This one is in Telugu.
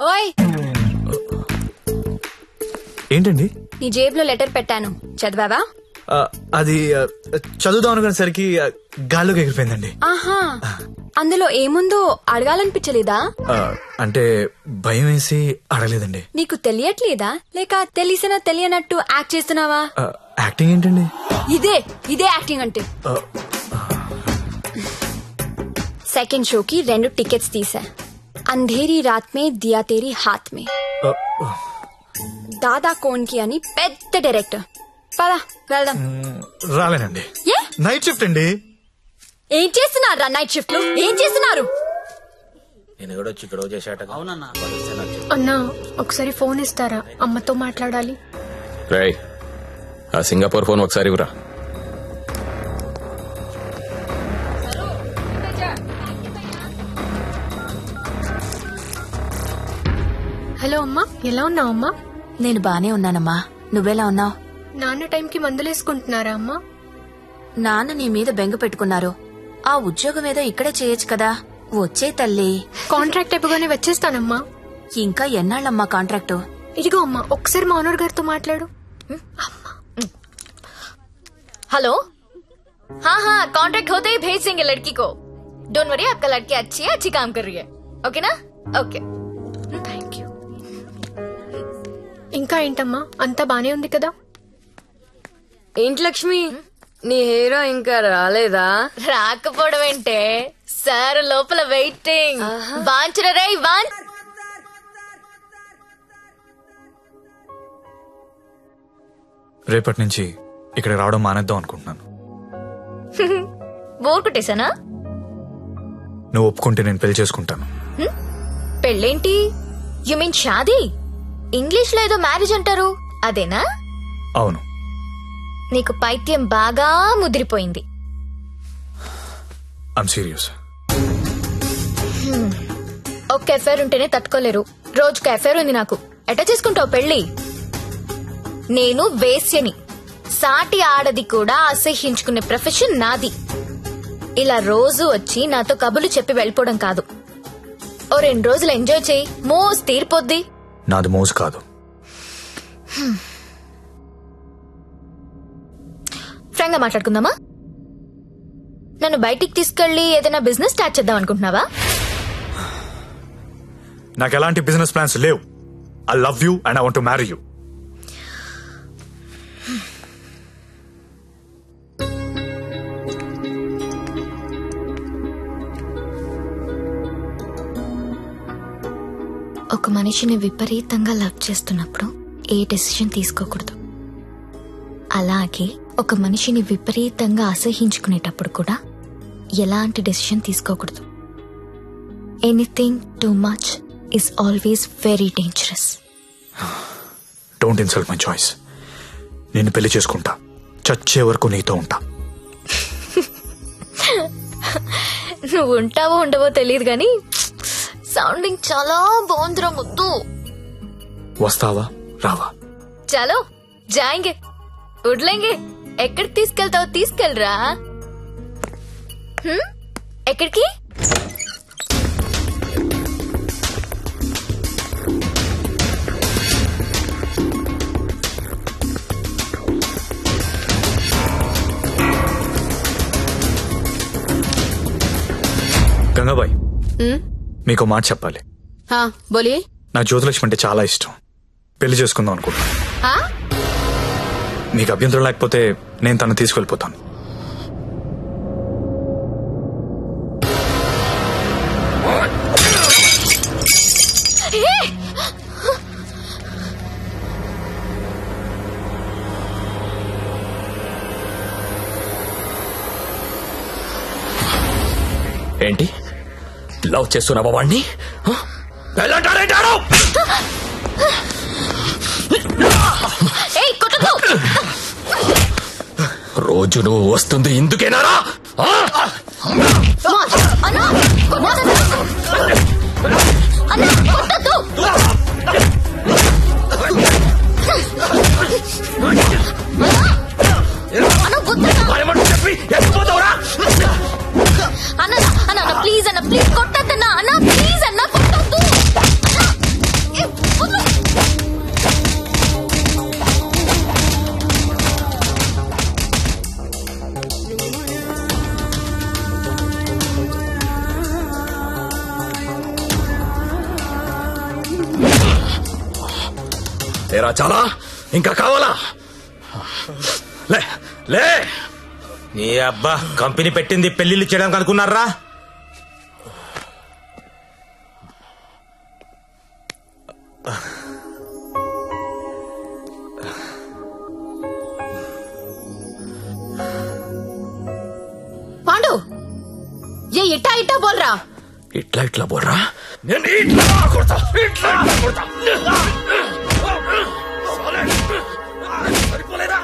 ఓయ్! ఏంటండి? నీ జేబులో లెటర్ పెట్టాను. చదివావా? ఆ, అది ఆ, చదువుదాం అనుకునేసరికి ఆ, గాల్లోకి ఎగిరిపోయిందండి. ఆహా! అందులో ఏముందో అడగాలనిపించలేదా? ఆ, అంటే భయం వేసి అడగలేదండి. నీకు తెలియట్లేదా? లేక తెలిసినా తెలియనట్టు యాక్ట్ చేస్తున్నావా? ఆ, యాక్టింగ్ ఏంటండి? ఇదే ఇదే యాక్టింగ్ అంటే. సెకండ్ షోకి రెండు టికెట్స్ తీసా. అంధేరి రాత్ మే దియా తేరీ హాత్ మే దాదా కోన్కి అని పెద్ద డైరెక్టర్ పదా వెళ్దాం రాలేనండి ఏ నైట్ షిఫ్ట్ అండి ఏం చేస్తున్నారు నైట్ షిఫ్ట్లో ఏం చేస్తున్నారు నేను కూడా వచ్చి ఇక్కడ చేశాట అన్నా ఒకసారి ఫోన్ ఇస్తారా? అమ్మతో మాట్లాడాలి. రేయ్ ఆ సింగపూర్ ఫోన్ ఒకసారి ఇవ్వరా. ఎలా ఉన్నావు అమ్మా నేను బానే ఉన్నానమ్మా నువ్వెలా ఉన్నావు నాన్న టైంకి మందులేసుకుంటున్నారా అమ్మా నాన్న నీ మీద బెంగ పెట్టుకున్నారు ఆ ఉద్యోగం ఏదో ఇక్కడే చేయొచ్చు కదా వచ్చే తల్లి కాంట్రాక్ట్ అయిపోగానే వచ్చేస్తానమ్మా ఇంకా ఎన్నాళ్ళమ్మా కాంట్రాక్టు ఇదిగో అమ్మా ఒకసారి మా ఓనర్ గారితో మాట్లాడు हेलो हाँ हाँ कॉन्ट्रैक्ट होते ही भेज देंगे लड़की को डोंट वरी आपका लड़की अच्छी है अच्छी काम कर रही है ओके ना ओके థ్యాంక్ యూ ఇంకా ఏంటమ్మా? అంతా బానే ఉంది కదా? ఏంటి లక్ష్మి? నీ హీరో ఇంకా రాలేదా? రాకపోవడం ఏంటే? సార్ లోపల వెయిటింగ్. వాంచరా రే వాంచ్ రేపటి నుంచి ఇక్కడ రావడం మానేద్దాం అనుకుంటున్నాను. బోర్ కొట్టేశానా నువ్వు ఒప్పుకుంటే నేను పెళ్ళి చేసుకుంటాను. పెళ్ళేంటి? యు మీన్ షాదీ? ఇంగ్లీష్లో ఏదో మ్యారేజ్ అంటారు. అదేనా? అవును. నీకు పైత్యం బాగా ముదిరిపోయింది. సీరియస్ ఒక్క ఎఫైర్ ఉంటేనే తట్టుకోలేరు. రోజుకు ఎఫైర్ ఉంది నాకు. ఎట చేసుకుంటావు పెళ్ళి నేను వేశ్యని. సాటి ఆడది కూడా అసహ్యించుకునే ప్రొఫెషన్ నాది. ఇలా రోజు వచ్చి నాతో కబులు చెప్పి వెళ్ళిపోవడం కాదు. ఓ రెండు రోజులు ఎంజాయ్ చేయి. మోస్ తీరిపోద్ది. నాది మోజు కాదు. ఫ్రాంక్గా మాట్లాడుకుందామా? నన్ను బయటికి తీసుకెళ్ళి ఏదైనా బిజినెస్ స్టార్ట్ చేద్దాం అనుకుంటున్నావా? నాకు ఎలాంటి బిజినెస్ ప్లాన్స్ లేవు. I love you and I want marry you ఒక మనిషిని విపరీతంగా లవ్ చేస్తున్నప్పుడు ఏ డెసిషన్ తీసుకోకూడదు. అలాగే ఒక మనిషిని విపరీతంగా అసహించుకునేటప్పుడు కూడా ఎలాంటి డెసిషన్ తీసుకోకూడదు. Anything too much is always very dangerous don't insult my choice నేను పెళ్ళి చేసుకుంటా. చచ్చే వరకు నీతో ఉంటా. నువ్వు ఉంటావో ఉండవో తెలియదు కానీ సౌండింగ్ చాలా బాగుందిరా ముద్దు వస్తావా రావా చలో జాయింగే వడ్లేంగే ఎక్కడికి తీసుకెళ్తావు తీసుకెళ్ళరా హ్మ్? ఎక్కడికి గంగాబాయ్ మీకు మాట చెప్పాలి. నా జ్యోతిలక్ష్మి అంటే చాలా ఇష్టం. పెళ్ళి చేసుకుందాం అనుకుంటున్నా. మీకు అభ్యంతరం లేకపోతే నేను తను తీసుకెళ్ళిపోతాను. ఏంటి? లవ్ చేస్తున్నావా వాణ్ణి? ఏయ్ కొట్టదు రోజు నువ్వు వస్తుంది ఇందుకేనారా? అన్న తేరా చాలా? ఇంకా కావాలా? లే లే! నీ అబ్బా కంపెనీ పెట్టింది పెళ్ళిళ్ళు చేయడానికి అనుకున్నారా? పాండు! ఏ ఇట్టా ఇట్టా బోల్రా? ఇట్లా ఇట్లా బోర్రా నేను ఇట్లా కొడతా ఇట్లా ఇట్లా కొడతా.